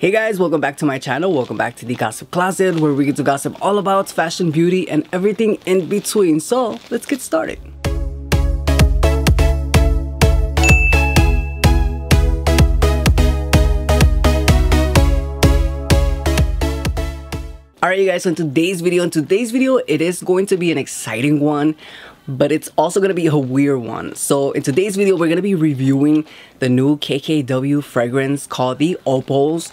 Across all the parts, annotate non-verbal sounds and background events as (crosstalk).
Hey guys, welcome back to my channel. Welcome back to the Gossip Closet where we get to gossip all about fashion, beauty, and everything in between. So let's get started. Alright you guys, so in today's video, in today's video, it is going to be an exciting one but it's also going to be a weird one. So in today's video, we're going to be reviewing the new KKW fragrance called the Opals.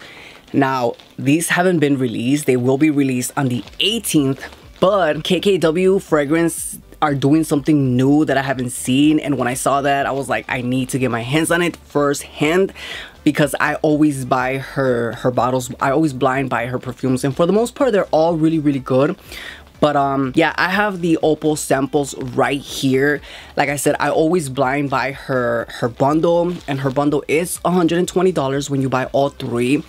Now, these haven't been released. They will be released on the 18th, but KKW fragrance are doing something new that I haven't seen. And when I saw that, I was like, I need to get my hands on it firsthand because I always buy her her bottles. I always blind buy her perfumes. And for the most part, they're all really, really good. But um, yeah, I have the Opal samples right here. Like I said, I always blind buy her her bundle, and her bundle is $120 when you buy all three.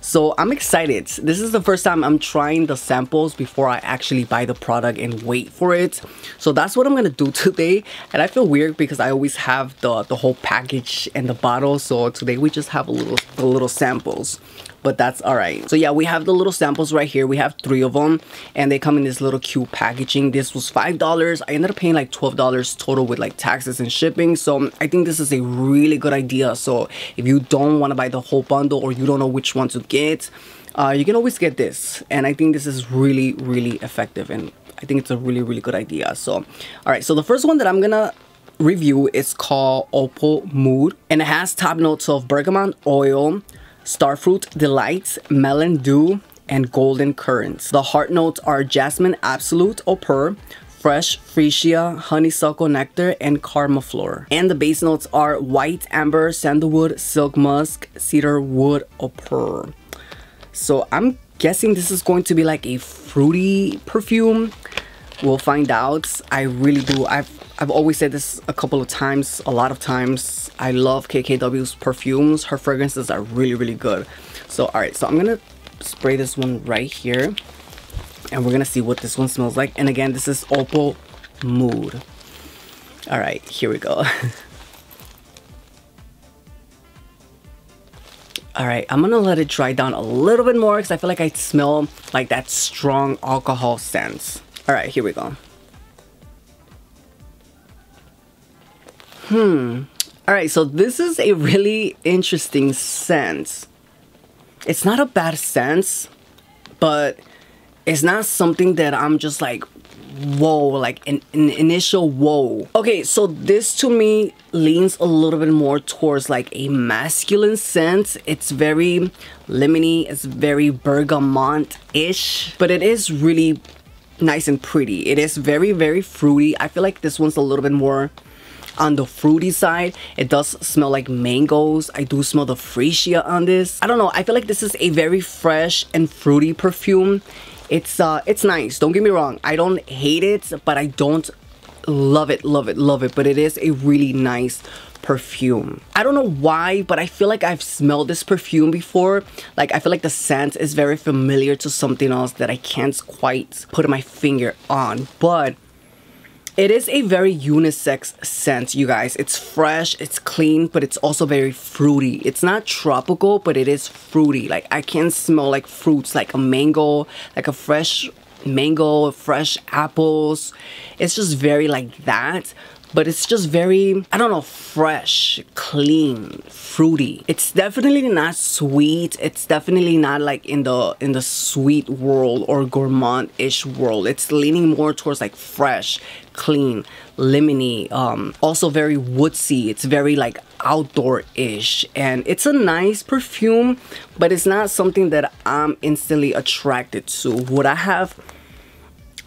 So I'm excited. This is the first time I'm trying the samples before I actually buy the product and wait for it. So that's what I'm gonna do (laughs) today. And I feel weird because I always have the, the whole package and the bottle. So today we just have a little, the little samples but that's all right. So yeah, we have the little samples right here. We have three of them and they come in this little cute packaging. This was $5. I ended up paying like $12 total with like taxes and shipping. So I think this is a really good idea. So if you don't want to buy the whole bundle or you don't know which one to get, uh, you can always get this. And I think this is really, really effective. And I think it's a really, really good idea. So, all right. So the first one that I'm going to review is called Opal Mood. And it has top notes of bergamot oil, Starfruit Delights, Melon Dew, and Golden Currants. The heart notes are Jasmine Absolute Pair, fresh freesia, honeysuckle nectar, and caramel And the base notes are white amber, sandalwood, silk musk, cedar wood pair. So I'm guessing this is going to be like a fruity perfume. We'll find out. I really do. I've I've always said this a couple of times, a lot of times. I love KKW's perfumes. Her fragrances are really, really good. So, all right, so I'm gonna spray this one right here. And we're gonna see what this one smells like. And again, this is Opal Mood. All right, here we go. (laughs) all right, I'm gonna let it dry down a little bit more because I feel like I smell like that strong alcohol scent. All right, here we go. Hmm. All right, so this is a really interesting sense. It's not a bad sense, but it's not something that I'm just like, whoa, like an, an initial whoa. Okay, so this to me leans a little bit more towards like a masculine sense. It's very lemony, it's very bergamot-ish, but it is really nice and pretty. It is very, very fruity. I feel like this one's a little bit more on the fruity side. It does smell like mangoes. I do smell the freesia on this. I don't know. I feel like this is a very fresh and fruity perfume. It's uh, it's nice. Don't get me wrong. I don't hate it, but I don't love it, love it, love it. But it is a really nice perfume. I don't know why, but I feel like I've smelled this perfume before. Like, I feel like the scent is very familiar to something else that I can't quite put my finger on. But it is a very unisex scent, you guys. It's fresh, it's clean, but it's also very fruity. It's not tropical, but it is fruity. Like, I can smell like fruits, like a mango, like a fresh mango, fresh apples. It's just very like that but it's just very, I don't know, fresh, clean, fruity. It's definitely not sweet. It's definitely not like in the in the sweet world or gourmand-ish world. It's leaning more towards like fresh, clean, lemony, um, also very woodsy. It's very like outdoor-ish and it's a nice perfume, but it's not something that I'm instantly attracted to. Would I have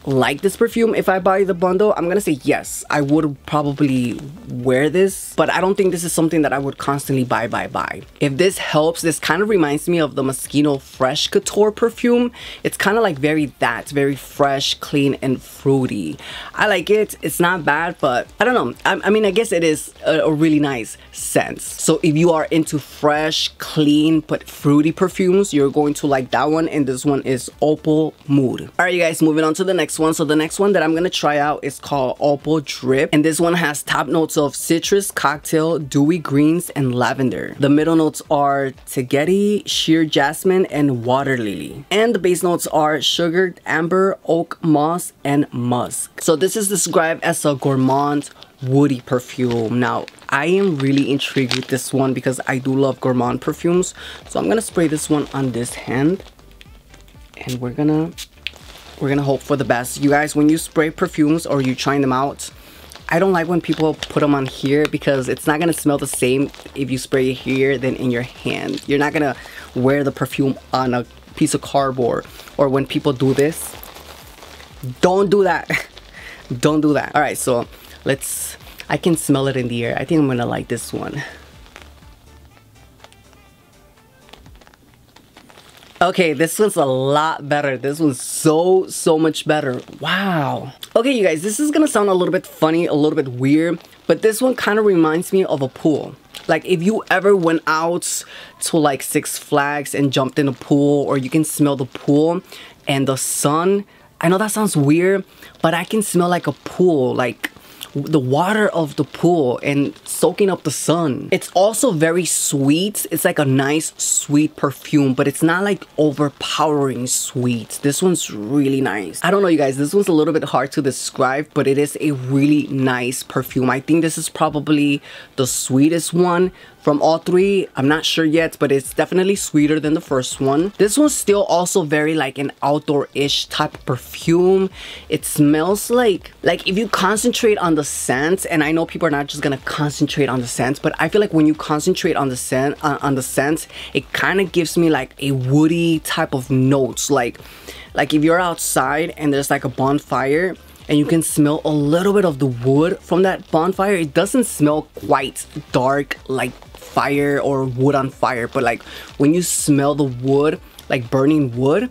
like this perfume if I buy the bundle? I'm gonna say yes. I would probably wear this, but I don't think this is something that I would constantly buy, buy, buy. If this helps, this kind of reminds me of the Moschino Fresh Couture perfume. It's kind of like very that, very fresh, clean, and fruity. I like it. It's not bad, but I don't know. I, I mean, I guess it is a, a really nice scent. So if you are into fresh, clean, but fruity perfumes, you're going to like that one, and this one is Opal Mood. All right, you guys, moving on to the next next one. So the next one that I'm gonna try out is called Opal Drip. And this one has top notes of citrus, cocktail, dewy greens, and lavender. The middle notes are Tagetik, sheer jasmine, and water lily. And the base notes are sugar, amber, oak, moss, and musk. So this is described as a gourmand woody perfume. Now, I am really intrigued with this one because I do love gourmand perfumes. So I'm gonna spray this one on this hand. And we're gonna we're gonna hope for the best. You guys, when you spray perfumes or you trying them out, I don't like when people put them on here because it's not gonna smell the same if you spray it here than in your hand. You're not gonna wear the perfume on a piece of cardboard or when people do this. Don't do that. (laughs) don't do that. All right, so let's, I can smell it in the air. I think I'm gonna like this one. Okay, this one's a lot better. This one's so, so much better. Wow. Okay, you guys, this is gonna sound a little bit funny, a little bit weird, but this one kind of reminds me of a pool. Like if you ever went out to like Six Flags and jumped in a pool or you can smell the pool and the sun. I know that sounds weird, but I can smell like a pool, like the water of the pool and soaking up the sun. It's also very sweet. It's like a nice sweet perfume, but it's not like overpowering sweet. This one's really nice. I don't know you guys, this one's a little bit hard to describe, but it is a really nice perfume. I think this is probably the sweetest one from all three. I'm not sure yet, but it's definitely sweeter than the first one. This one's still also very like an outdoor-ish type of perfume. It smells like, like if you concentrate on the scent, and I know people are not just gonna concentrate on the scent, but I feel like when you concentrate on the scent, uh, on the scent, it kind of gives me like a woody type of notes. Like, like if you're outside and there's like a bonfire, and you can smell a little bit of the wood from that bonfire. It doesn't smell quite dark like fire or wood on fire but like when you smell the wood like burning wood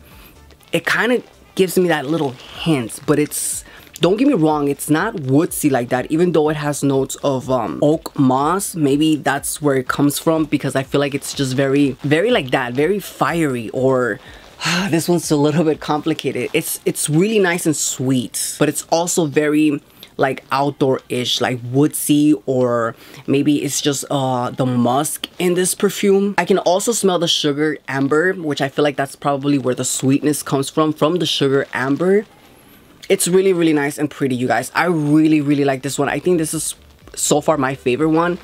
it kind of gives me that little hint but it's don't get me wrong it's not woodsy like that even though it has notes of um, oak moss maybe that's where it comes from because i feel like it's just very very like that very fiery or (sighs) this one's a little bit complicated. It's it's really nice and sweet but it's also very like outdoor-ish like woodsy or maybe it's just uh the musk in this perfume. I can also smell the sugar amber which i feel like that's probably where the sweetness comes from from the sugar amber. It's really really nice and pretty you guys. I really really like this one. I think this is so far my favorite one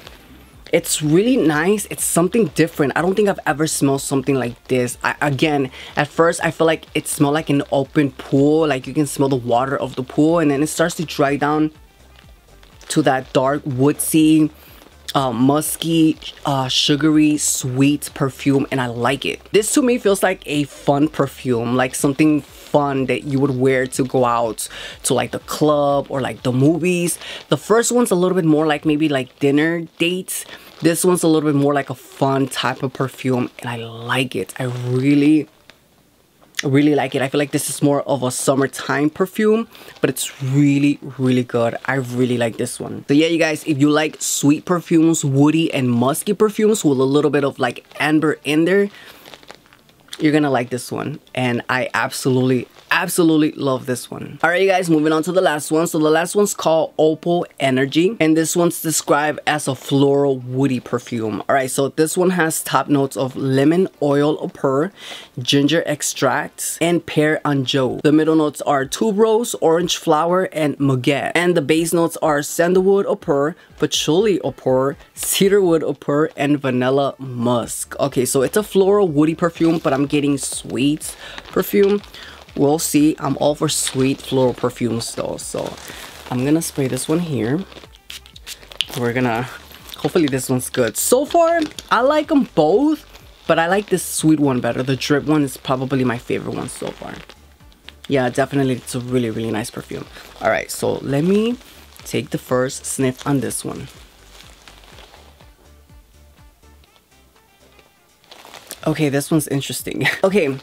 it's really nice. It's something different. I don't think i've ever smelled something like this. I, again at first i feel like it smelled like an open pool like you can smell the water of the pool and then it starts to dry down to that dark woodsy uh, musky, uh, sugary, sweet perfume and I like it. This to me feels like a fun perfume, like something fun that you would wear to go out to like the club or like the movies. The first one's a little bit more like maybe like dinner dates. This one's a little bit more like a fun type of perfume and I like it. I really really like it. I feel like this is more of a summertime perfume, but it's really, really good. I really like this one. So yeah, you guys, if you like sweet perfumes, woody and musky perfumes with a little bit of like amber in there, you're gonna like this one. And I absolutely, absolutely love this one. Alright you guys, moving on to the last one. So the last one's called Opal Energy. And this one's described as a floral woody perfume. Alright, so this one has top notes of lemon oil pur, ginger extracts, and pear anjou. The middle notes are tuberose, orange flower, and muguet. And the base notes are sandalwood pur, patchouli pur, cedarwood pur, and vanilla musk. Okay, so it's a floral woody perfume, but I'm getting sweet perfume we'll see. I'm all for sweet floral perfumes though so i'm gonna spray this one here. We're gonna hopefully this one's good. So far i like them both but i like this sweet one better. The drip one is probably my favorite one so far. Yeah definitely it's a really really nice perfume. All right so let me take the first sniff on this one. Okay this one's interesting. (laughs) Okay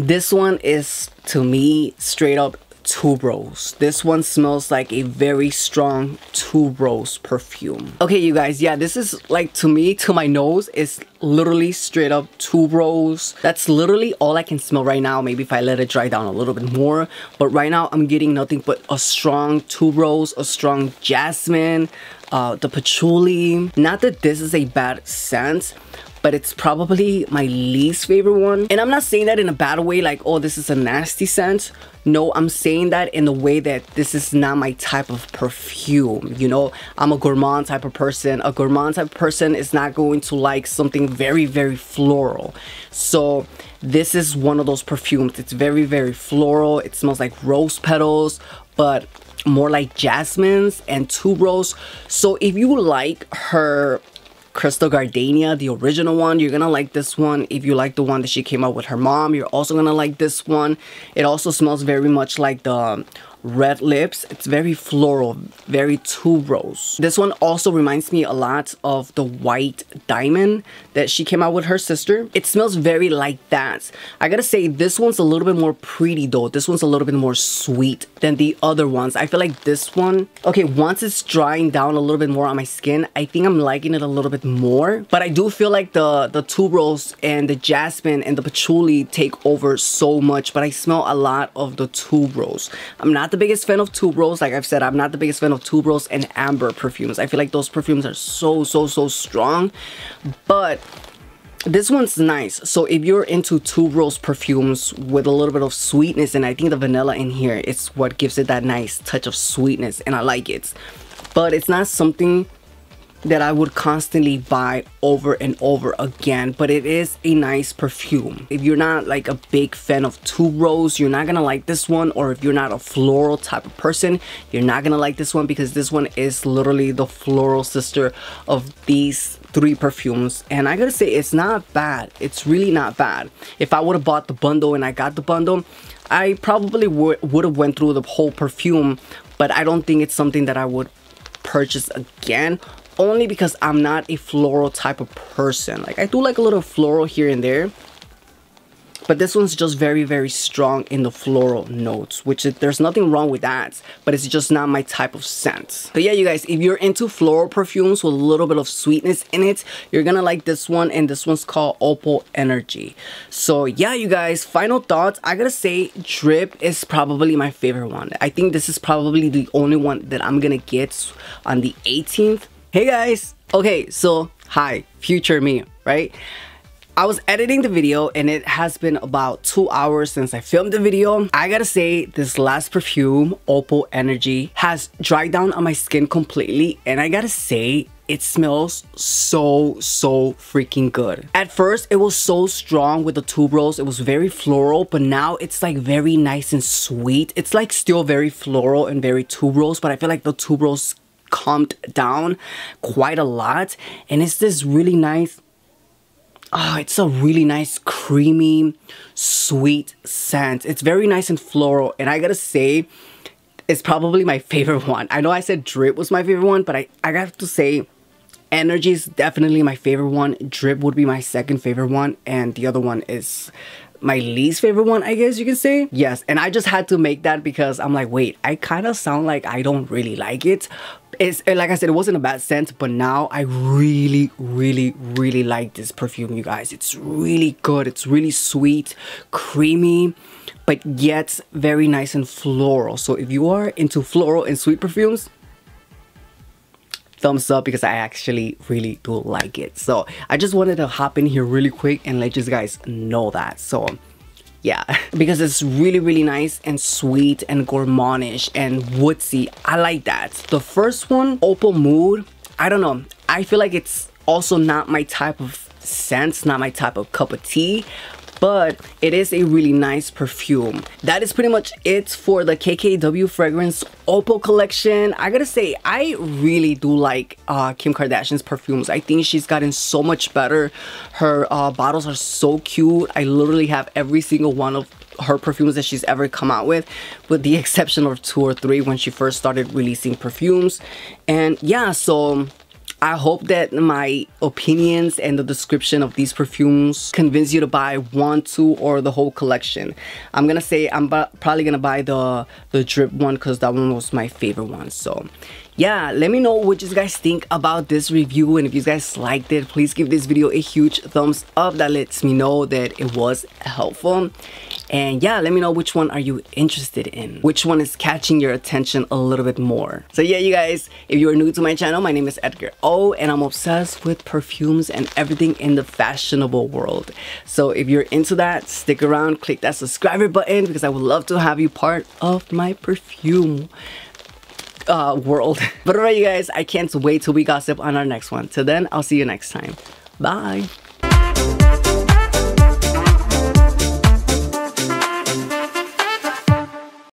this one is, to me, straight up tuberose. This one smells like a very strong tuberose perfume. Okay, you guys, yeah, this is like to me, to my nose, is literally straight up tuberose. That's literally all I can smell right now. Maybe if I let it dry down a little bit more. But right now, I'm getting nothing but a strong tuberose, a strong jasmine, uh, the patchouli. Not that this is a bad scent, but it's probably my least favorite one. And I'm not saying that in a bad way, like, oh, this is a nasty scent. No, I'm saying that in the way that this is not my type of perfume. You know, I'm a gourmand type of person. A gourmand type of person is not going to like something very, very floral. So this is one of those perfumes. It's very, very floral. It smells like rose petals, but more like jasmines and tuberose. So if you like her Crystal Gardenia, the original one. You're gonna like this one. If you like the one that she came out with her mom, you're also gonna like this one. It also smells very much like the red lips. It's very floral, very tuberose. This one also reminds me a lot of the white diamond that she came out with her sister. It smells very like that. I gotta say, this one's a little bit more pretty though. This one's a little bit more sweet than the other ones. I feel like this one, okay, once it's drying down a little bit more on my skin, I think I'm liking it a little bit more. But I do feel like the, the tuberose and the jasmine and the patchouli take over so much, but I smell a lot of the tuberose. I'm not the biggest fan of tuberose. Like I've said, I'm not the biggest fan of tuberose and amber perfumes. I feel like those perfumes are so, so, so strong. But this one's nice. So if you're into tuberose perfumes with a little bit of sweetness, and I think the vanilla in here is what gives it that nice touch of sweetness, and I like it. But it's not something that I would constantly buy over and over again but it is a nice perfume. If you're not like a big fan of tuberose you're not gonna like this one or if you're not a floral type of person you're not gonna like this one because this one is literally the floral sister of these three perfumes. And I gotta say it's not bad. It's really not bad. If I would have bought the bundle and I got the bundle I probably would would have went through the whole perfume but I don't think it's something that I would purchase again only because I'm not a floral type of person. Like I do like a little floral here and there. But this one's just very, very strong in the floral notes, which is, there's nothing wrong with that, but it's just not my type of scent. But yeah, you guys, if you're into floral perfumes with a little bit of sweetness in it, you're gonna like this one, and this one's called Opal Energy. So yeah, you guys, final thoughts. I gotta say, Drip is probably my favorite one. I think this is probably the only one that I'm gonna get on the 18th Hey guys! Okay, so hi, future me, right? I was editing the video and it has been about two hours since I filmed the video. I gotta say this last perfume, Opal Energy, has dried down on my skin completely and I gotta say it smells so so freaking good at first it was so strong with the tuberose it was very floral but now it's like very nice and sweet it's like still very floral and very tuberose but i feel like the tuberose calmed down quite a lot. And it's this really nice oh it's a really nice creamy sweet scent. It's very nice and floral. And i gotta say it's probably my (laughs) favorite one. I know i said drip was my favorite one but i i have to say energy is definitely my favorite one. Drip would be my second favorite one and the other one is my least favorite one, I guess you can say. Yes, and I just had to make that because I'm like, wait, I kind of sound like I don't really like it. It's eh, like I said, it wasn't a bad scent, but now I really, really, really like this perfume, you guys. It's really good. It's really sweet, creamy, but yet very nice and floral. So if you are into floral and sweet perfumes, thumbs up because I actually really do like it. So I just wanted to hop in here really quick and let you guys know that. So yeah (laughs) because it's really really nice and sweet and gourmandish and woodsy i like that the first one opal mood i don't know i feel like it's also not my type of scent not my type of cup of tea but it is a really nice perfume. That is pretty much it for the KKW fragrance Opal collection. I gotta say, I really do like uh, Kim Kardashian's perfumes. I think she's gotten so much better. Her uh, bottles are so cute. I literally have every single one of her perfumes that she's ever come out with with the (laughs) exception of two or three when she first started releasing perfumes and yeah so I hope that my opinions and the description of these perfumes convince you to buy one, two, or the whole collection. I'm gonna say I'm probably gonna buy the, the drip one because that one was my favorite one. So yeah, let me know what you guys think about this review and if you guys liked it, please give this video a huge thumbs up. That lets me know that it was helpful. And yeah, let me know which one are you interested in? Which one is catching your attention a little bit more? So yeah, you guys, if you are new to my channel, my name is Edgar O and I'm obsessed with perfumes and everything in the fashionable world. So if you're into that, stick around, click that subscriber button because I would love to have you part of my perfume uh, world. (laughs) but alright you guys, I can't wait till we gossip on our next one. Till then, I'll see you next time. Bye.